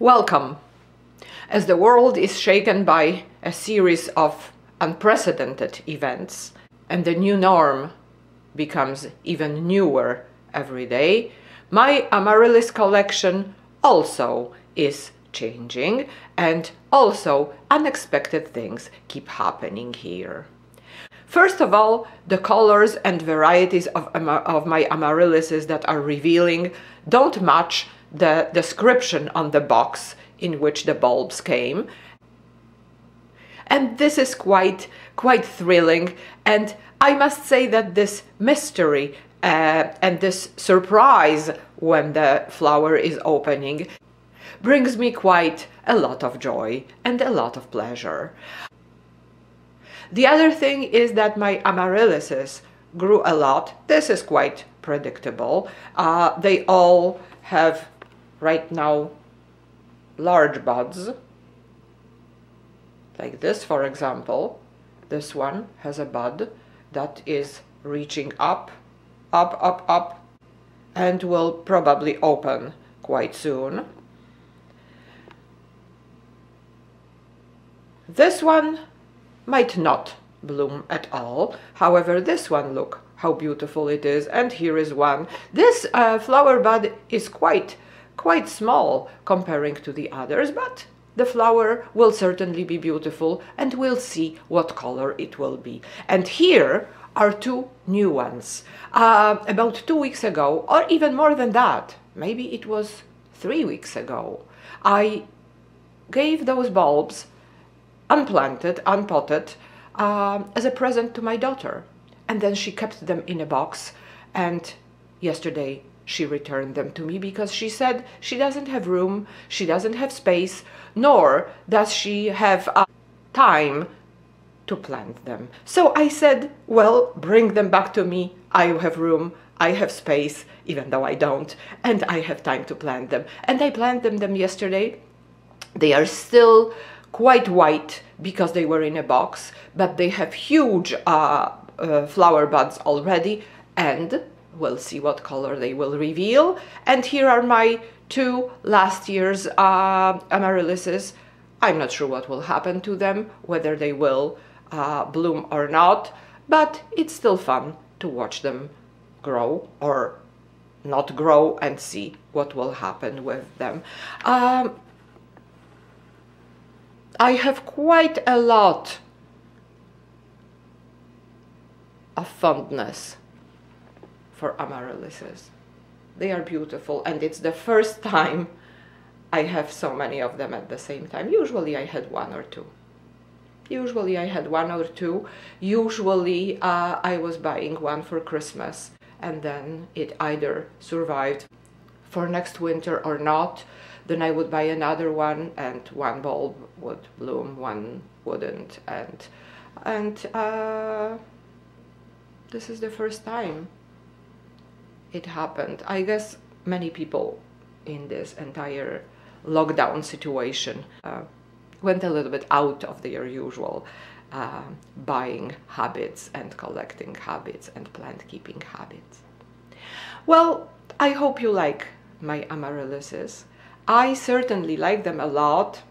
Welcome! As the world is shaken by a series of unprecedented events and the new norm becomes even newer every day, my Amaryllis collection also is changing and also unexpected things keep happening here. First of all, the colors and varieties of, of my amaryllises that are revealing don't match the description on the box in which the bulbs came. And this is quite, quite thrilling. And I must say that this mystery uh, and this surprise when the flower is opening brings me quite a lot of joy and a lot of pleasure. The other thing is that my amaryllises grew a lot. This is quite predictable. Uh, they all have right now large buds like this for example this one has a bud that is reaching up up up up and will probably open quite soon. This one might not bloom at all. However this one look how beautiful it is. And here is one. This uh, flower bud is quite quite small comparing to the others, but the flower will certainly be beautiful and we'll see what color it will be. And here are two new ones. Uh, about two weeks ago, or even more than that, maybe it was three weeks ago, I gave those bulbs unplanted, unpotted, uh, as a present to my daughter. And then she kept them in a box and yesterday she returned them to me because she said she doesn't have room, she doesn't have space, nor does she have uh, time to plant them. So I said, well, bring them back to me. I have room, I have space, even though I don't, and I have time to plant them. And I planted them yesterday. They are still quite white because they were in a box, but they have huge uh, uh, flower buds already and we'll see what color they will reveal. And here are my two last year's uh, amaryllises. I'm not sure what will happen to them, whether they will uh, bloom or not, but it's still fun to watch them grow or not grow and see what will happen with them. Um, I have quite a lot of fondness for amaryllises. They are beautiful and it's the first time I have so many of them at the same time. Usually I had one or two. Usually I had one or two. Usually uh, I was buying one for Christmas and then it either survived for next winter or not. Then I would buy another one and one bulb would bloom, one wouldn't. And, and uh, this is the first time it happened. I guess many people in this entire lockdown situation uh, went a little bit out of their usual uh, buying habits and collecting habits and plant keeping habits. Well, I hope you like my amaryllises. I certainly like them a lot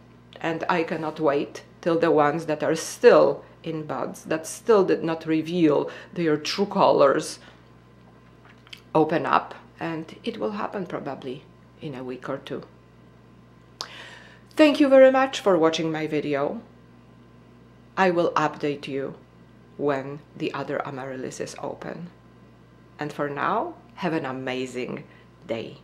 and I cannot wait till the ones that are still in buds, that still did not reveal their true colors open up and it will happen probably in a week or two. Thank you very much for watching my video. I will update you when the other amaryllis is open. And for now, have an amazing day.